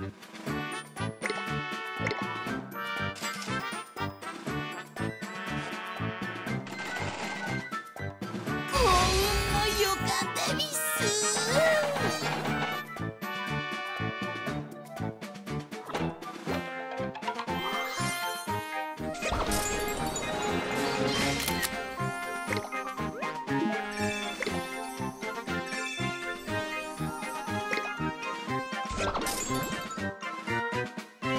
Mm-hmm. うん?